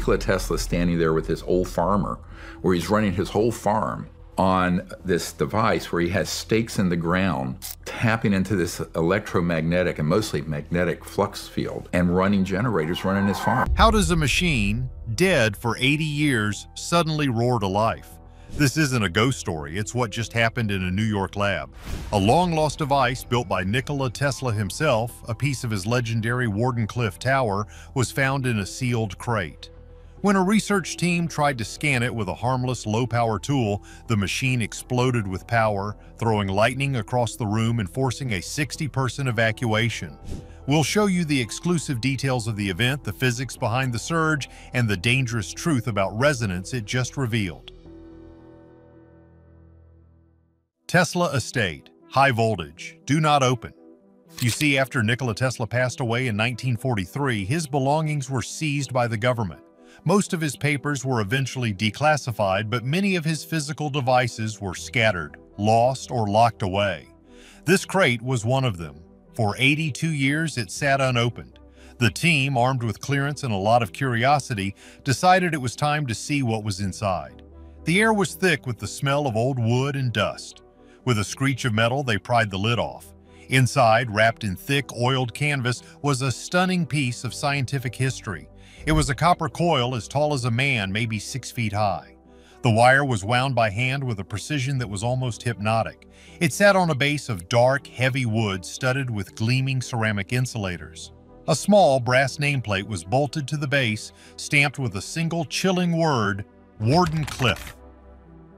Nikola Tesla standing there with this old farmer where he's running his whole farm on this device where he has stakes in the ground, tapping into this electromagnetic and mostly magnetic flux field and running generators running his farm. How does a machine, dead for 80 years, suddenly roar to life? This isn't a ghost story, it's what just happened in a New York lab. A long-lost device built by Nikola Tesla himself, a piece of his legendary Wardenclyffe Tower, was found in a sealed crate. When a research team tried to scan it with a harmless low-power tool, the machine exploded with power, throwing lightning across the room and forcing a 60-person evacuation. We'll show you the exclusive details of the event, the physics behind the surge, and the dangerous truth about resonance it just revealed. Tesla Estate, high voltage, do not open. You see, after Nikola Tesla passed away in 1943, his belongings were seized by the government. Most of his papers were eventually declassified, but many of his physical devices were scattered, lost, or locked away. This crate was one of them. For 82 years, it sat unopened. The team, armed with clearance and a lot of curiosity, decided it was time to see what was inside. The air was thick with the smell of old wood and dust. With a screech of metal, they pried the lid off. Inside, wrapped in thick, oiled canvas, was a stunning piece of scientific history. It was a copper coil as tall as a man, maybe six feet high. The wire was wound by hand with a precision that was almost hypnotic. It sat on a base of dark, heavy wood studded with gleaming ceramic insulators. A small brass nameplate was bolted to the base, stamped with a single chilling word, Wardenclyffe.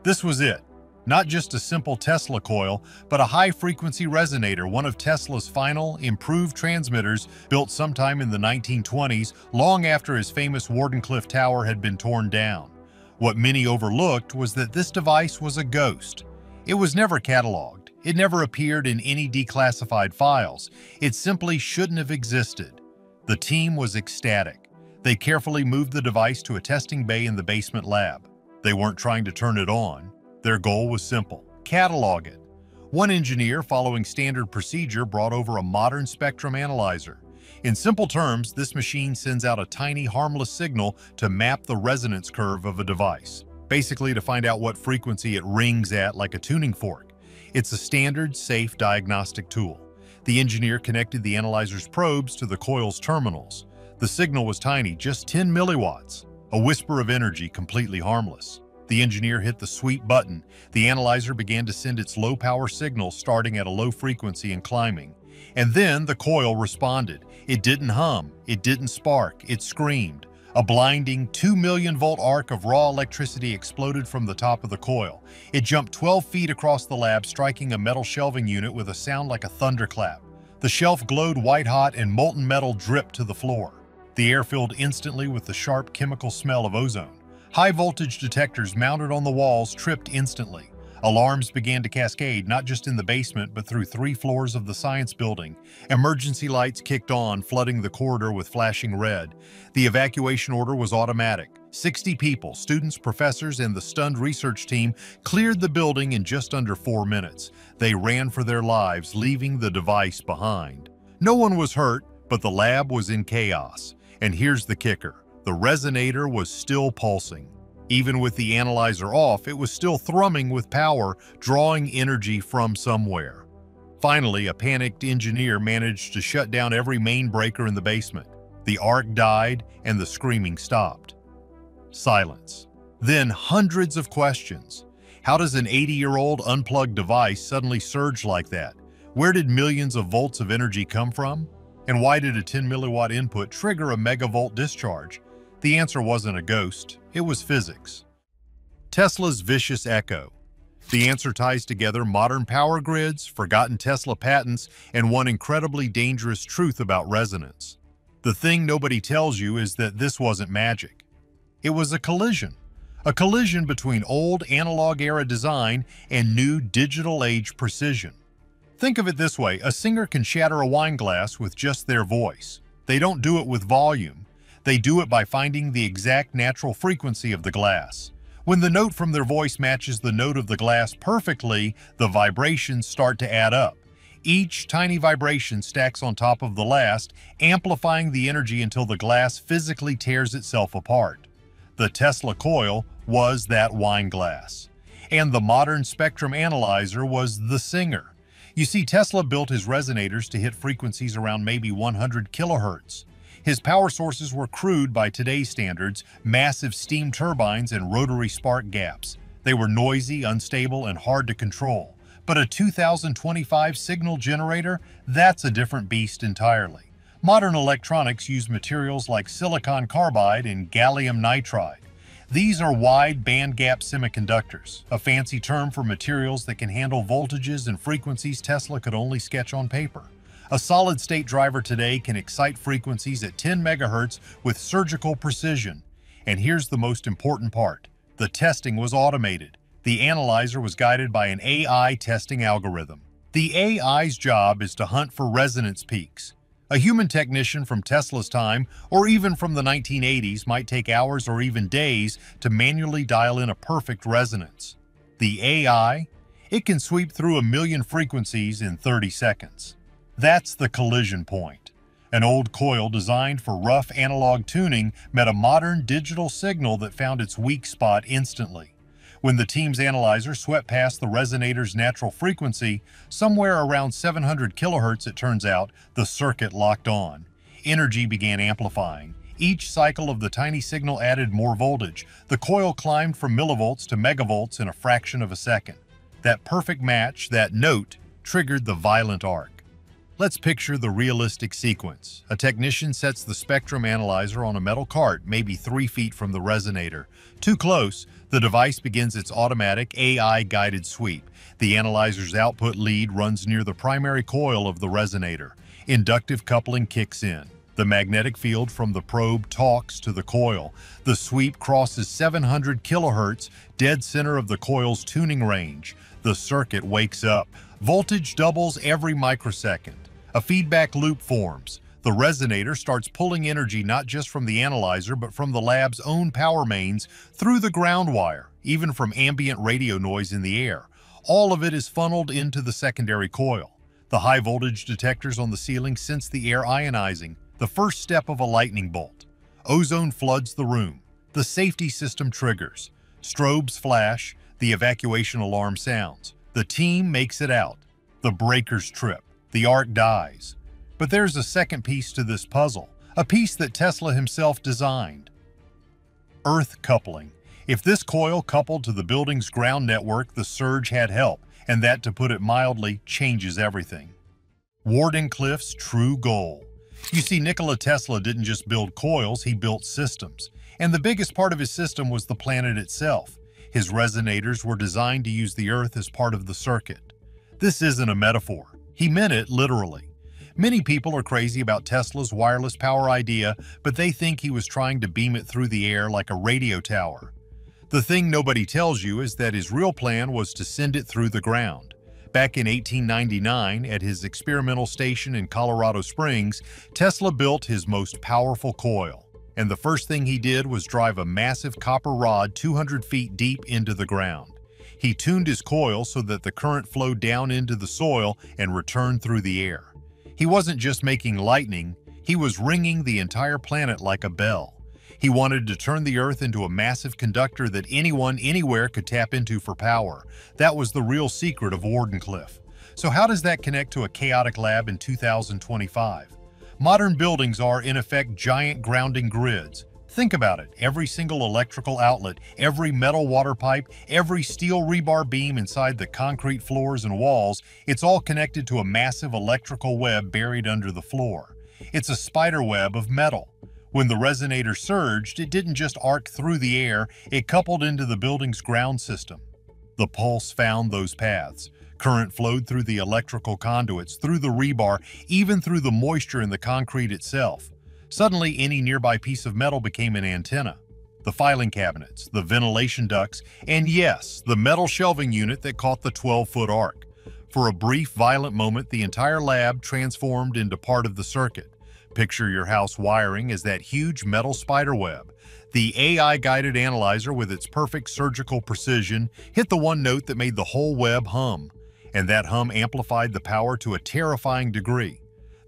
This was it, not just a simple Tesla coil, but a high-frequency resonator, one of Tesla's final, improved transmitters built sometime in the 1920s, long after his famous Wardenclyffe Tower had been torn down. What many overlooked was that this device was a ghost. It was never cataloged. It never appeared in any declassified files. It simply shouldn't have existed. The team was ecstatic. They carefully moved the device to a testing bay in the basement lab. They weren't trying to turn it on. Their goal was simple, catalog it. One engineer, following standard procedure, brought over a modern spectrum analyzer. In simple terms, this machine sends out a tiny, harmless signal to map the resonance curve of a device, basically to find out what frequency it rings at like a tuning fork. It's a standard, safe diagnostic tool. The engineer connected the analyzer's probes to the coil's terminals. The signal was tiny, just 10 milliwatts, a whisper of energy completely harmless. The engineer hit the sweep button. The analyzer began to send its low-power signal starting at a low frequency and climbing. And then the coil responded. It didn't hum, it didn't spark, it screamed. A blinding 2 million volt arc of raw electricity exploded from the top of the coil. It jumped 12 feet across the lab, striking a metal shelving unit with a sound like a thunderclap. The shelf glowed white hot and molten metal dripped to the floor. The air filled instantly with the sharp chemical smell of ozone. High voltage detectors mounted on the walls tripped instantly. Alarms began to cascade not just in the basement but through three floors of the science building. Emergency lights kicked on, flooding the corridor with flashing red. The evacuation order was automatic. 60 people, students, professors, and the stunned research team cleared the building in just under four minutes. They ran for their lives, leaving the device behind. No one was hurt, but the lab was in chaos. And here's the kicker. The resonator was still pulsing. Even with the analyzer off, it was still thrumming with power, drawing energy from somewhere. Finally, a panicked engineer managed to shut down every main breaker in the basement. The arc died and the screaming stopped. Silence. Then hundreds of questions. How does an 80-year-old unplugged device suddenly surge like that? Where did millions of volts of energy come from? And why did a 10 milliwatt input trigger a megavolt discharge? The answer wasn't a ghost, it was physics. Tesla's vicious echo. The answer ties together modern power grids, forgotten Tesla patents, and one incredibly dangerous truth about resonance. The thing nobody tells you is that this wasn't magic. It was a collision. A collision between old analog-era design and new digital-age precision. Think of it this way, a singer can shatter a wine glass with just their voice. They don't do it with volume. They do it by finding the exact natural frequency of the glass. When the note from their voice matches the note of the glass perfectly, the vibrations start to add up. Each tiny vibration stacks on top of the last, amplifying the energy until the glass physically tears itself apart. The Tesla coil was that wine glass. And the modern spectrum analyzer was the singer. You see, Tesla built his resonators to hit frequencies around maybe 100 kilohertz. His power sources were crude by today's standards, massive steam turbines and rotary spark gaps. They were noisy, unstable, and hard to control. But a 2025 signal generator, that's a different beast entirely. Modern electronics use materials like silicon carbide and gallium nitride. These are wide bandgap semiconductors, a fancy term for materials that can handle voltages and frequencies Tesla could only sketch on paper. A solid-state driver today can excite frequencies at 10 megahertz with surgical precision. And here's the most important part. The testing was automated. The analyzer was guided by an AI testing algorithm. The AI's job is to hunt for resonance peaks, a human technician from Tesla's time, or even from the 1980s, might take hours or even days to manually dial in a perfect resonance. The AI? It can sweep through a million frequencies in 30 seconds. That's the collision point. An old coil designed for rough analog tuning met a modern digital signal that found its weak spot instantly. When the team's analyzer swept past the resonator's natural frequency, somewhere around 700 kilohertz it turns out, the circuit locked on. Energy began amplifying. Each cycle of the tiny signal added more voltage. The coil climbed from millivolts to megavolts in a fraction of a second. That perfect match, that note, triggered the violent arc. Let's picture the realistic sequence. A technician sets the spectrum analyzer on a metal cart, maybe three feet from the resonator. Too close, the device begins its automatic AI-guided sweep. The analyzer's output lead runs near the primary coil of the resonator. Inductive coupling kicks in. The magnetic field from the probe talks to the coil. The sweep crosses 700 kilohertz, dead center of the coil's tuning range. The circuit wakes up. Voltage doubles every microsecond. A feedback loop forms. The resonator starts pulling energy not just from the analyzer, but from the lab's own power mains through the ground wire, even from ambient radio noise in the air. All of it is funneled into the secondary coil. The high voltage detectors on the ceiling sense the air ionizing, the first step of a lightning bolt. Ozone floods the room. The safety system triggers. Strobes flash. The evacuation alarm sounds. The team makes it out. The breakers trip. The arc dies. But there's a second piece to this puzzle, a piece that Tesla himself designed. Earth coupling. If this coil coupled to the building's ground network, the surge had help, and that, to put it mildly, changes everything. Wardenclyffe's true goal. You see, Nikola Tesla didn't just build coils, he built systems. And the biggest part of his system was the planet itself. His resonators were designed to use the Earth as part of the circuit. This isn't a metaphor. He meant it literally. Many people are crazy about Tesla's wireless power idea, but they think he was trying to beam it through the air like a radio tower. The thing nobody tells you is that his real plan was to send it through the ground. Back in 1899, at his experimental station in Colorado Springs, Tesla built his most powerful coil. And the first thing he did was drive a massive copper rod 200 feet deep into the ground. He tuned his coil so that the current flowed down into the soil and returned through the air. He wasn't just making lightning, he was ringing the entire planet like a bell. He wanted to turn the Earth into a massive conductor that anyone, anywhere could tap into for power. That was the real secret of Wardenclyffe. So how does that connect to a chaotic lab in 2025? Modern buildings are, in effect, giant grounding grids. Think about it. Every single electrical outlet, every metal water pipe, every steel rebar beam inside the concrete floors and walls, it's all connected to a massive electrical web buried under the floor. It's a spider web of metal. When the resonator surged, it didn't just arc through the air, it coupled into the building's ground system. The pulse found those paths. Current flowed through the electrical conduits, through the rebar, even through the moisture in the concrete itself. Suddenly, any nearby piece of metal became an antenna. The filing cabinets, the ventilation ducts, and yes, the metal shelving unit that caught the 12-foot arc. For a brief, violent moment, the entire lab transformed into part of the circuit. Picture your house wiring as that huge metal spiderweb. The AI-guided analyzer with its perfect surgical precision hit the one note that made the whole web hum, and that hum amplified the power to a terrifying degree.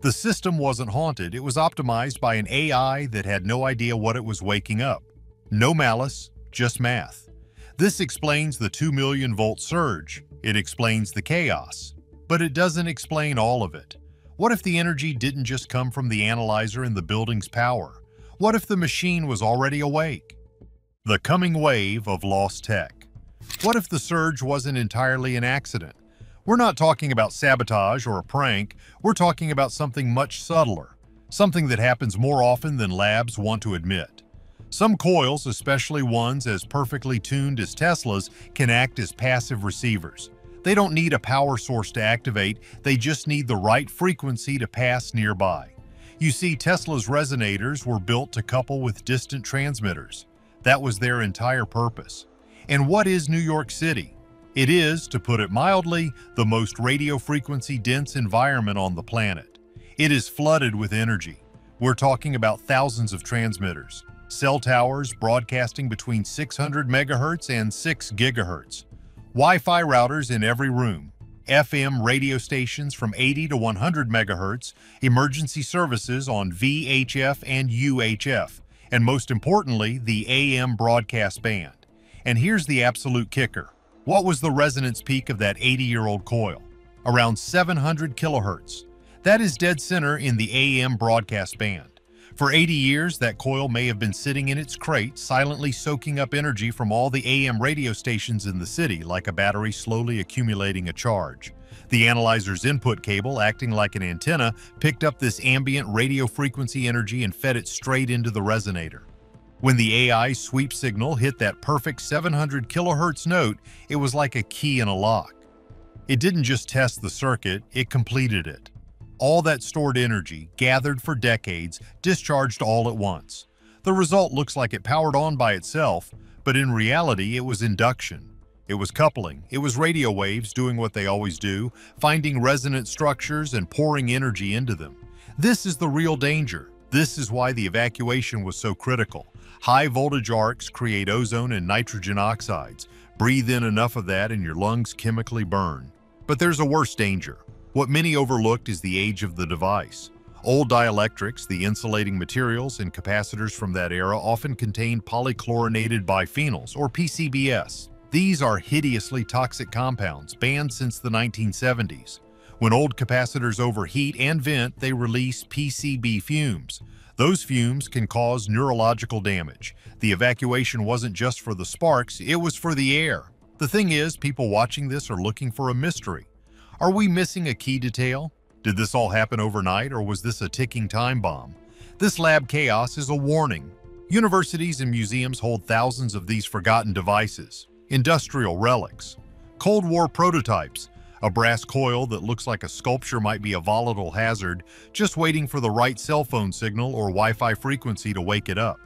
The system wasn't haunted, it was optimized by an AI that had no idea what it was waking up. No malice, just math. This explains the 2 million volt surge. It explains the chaos. But it doesn't explain all of it. What if the energy didn't just come from the analyzer and the building's power? What if the machine was already awake? The coming wave of lost tech. What if the surge wasn't entirely an accident? We're not talking about sabotage or a prank, we're talking about something much subtler, something that happens more often than labs want to admit. Some coils, especially ones as perfectly tuned as Tesla's, can act as passive receivers. They don't need a power source to activate, they just need the right frequency to pass nearby. You see, Tesla's resonators were built to couple with distant transmitters. That was their entire purpose. And what is New York City? It is, to put it mildly, the most radio frequency dense environment on the planet. It is flooded with energy. We're talking about thousands of transmitters, cell towers broadcasting between 600 megahertz and 6 gigahertz, Wi-Fi routers in every room, FM radio stations from 80 to 100 megahertz, emergency services on VHF and UHF, and most importantly, the AM broadcast band. And here's the absolute kicker. What was the resonance peak of that 80-year-old coil? Around 700 kilohertz. That is dead center in the AM broadcast band. For 80 years, that coil may have been sitting in its crate, silently soaking up energy from all the AM radio stations in the city, like a battery slowly accumulating a charge. The analyzer's input cable, acting like an antenna, picked up this ambient radio frequency energy and fed it straight into the resonator. When the AI sweep signal hit that perfect 700 kilohertz note, it was like a key in a lock. It didn't just test the circuit, it completed it. All that stored energy, gathered for decades, discharged all at once. The result looks like it powered on by itself, but in reality it was induction. It was coupling, it was radio waves doing what they always do, finding resonant structures and pouring energy into them. This is the real danger. This is why the evacuation was so critical. High voltage arcs create ozone and nitrogen oxides. Breathe in enough of that and your lungs chemically burn. But there's a worse danger. What many overlooked is the age of the device. Old dielectrics, the insulating materials and capacitors from that era often contain polychlorinated biphenyls, or PCBs. These are hideously toxic compounds, banned since the 1970s. When old capacitors overheat and vent, they release PCB fumes. Those fumes can cause neurological damage. The evacuation wasn't just for the sparks, it was for the air. The thing is, people watching this are looking for a mystery. Are we missing a key detail? Did this all happen overnight or was this a ticking time bomb? This lab chaos is a warning. Universities and museums hold thousands of these forgotten devices, industrial relics, Cold War prototypes, a brass coil that looks like a sculpture might be a volatile hazard, just waiting for the right cell phone signal or Wi-Fi frequency to wake it up.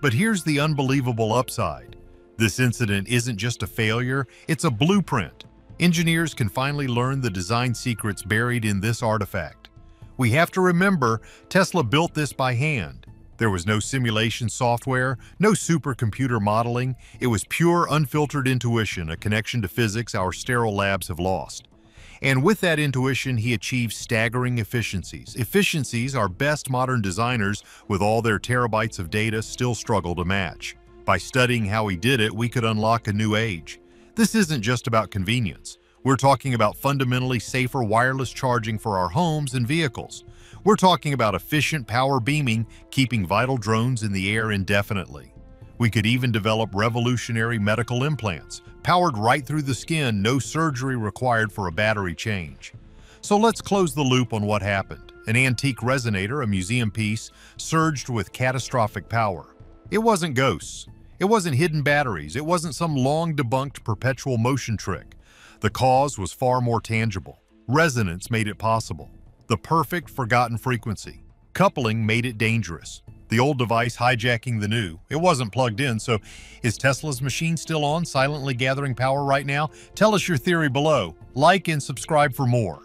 But here's the unbelievable upside. This incident isn't just a failure, it's a blueprint. Engineers can finally learn the design secrets buried in this artifact. We have to remember, Tesla built this by hand. There was no simulation software, no supercomputer modeling. It was pure, unfiltered intuition, a connection to physics our sterile labs have lost. And with that intuition, he achieved staggering efficiencies. Efficiencies our best modern designers, with all their terabytes of data, still struggle to match. By studying how he did it, we could unlock a new age. This isn't just about convenience. We're talking about fundamentally safer wireless charging for our homes and vehicles. We're talking about efficient power beaming, keeping vital drones in the air indefinitely. We could even develop revolutionary medical implants, powered right through the skin, no surgery required for a battery change. So let's close the loop on what happened. An antique resonator, a museum piece, surged with catastrophic power. It wasn't ghosts. It wasn't hidden batteries. It wasn't some long-debunked perpetual motion trick. The cause was far more tangible. Resonance made it possible the perfect forgotten frequency. Coupling made it dangerous. The old device hijacking the new. It wasn't plugged in, so is Tesla's machine still on, silently gathering power right now? Tell us your theory below. Like and subscribe for more.